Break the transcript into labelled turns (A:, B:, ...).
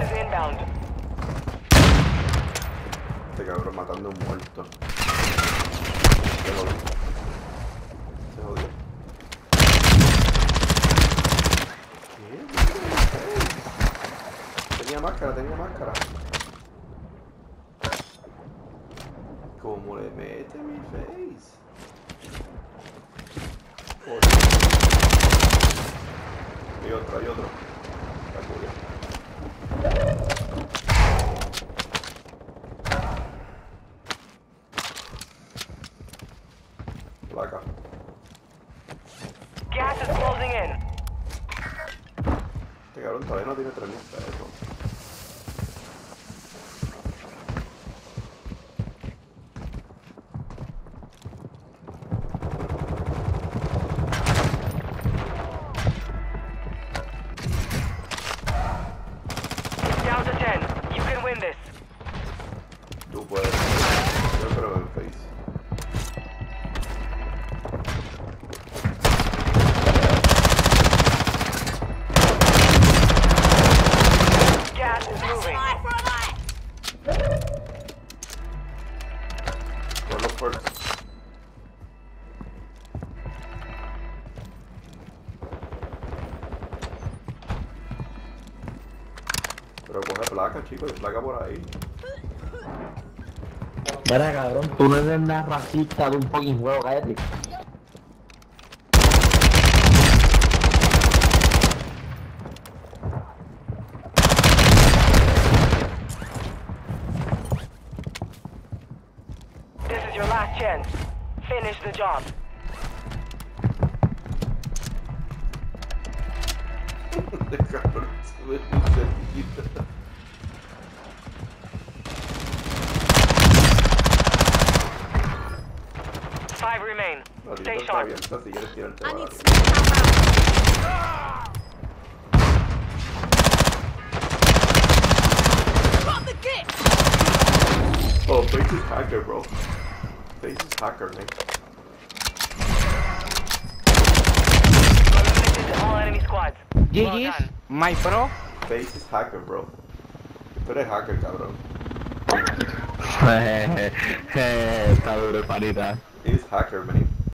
A: Este cabrón matando a un muerto. Se jodió. Se jodió. ¿Qué? Tenía máscara, tenía máscara. ¿Cómo le mete mi face? Joder. Hay otro, hay otro. Cabrón todavía no tiene 3 pesos.
B: Down to 10. You can win this.
A: Tú puedes. Por. Pero coge placa, chicos, hay placa por ahí.
C: Mira, cabrón, tú no eres una racista de un fucking juego, cállate.
B: Your last chance. Finish the job.
A: Este cabrón se ve muy cerquita.
B: Five remain.
A: La
B: Stay
A: tienda está
B: sharp.
A: abierta si quieres tirarte
D: I need smoke. Drop the git!
A: Oh, Face is hacker, bro. Face is hacker, man.
B: Eliminated all enemy squads. Well
E: GG's,
B: done.
E: my pro.
A: Face is hacker, bro. Tú eres hacker, cabrón.
C: Está duro, panita.
A: He is hacker, man.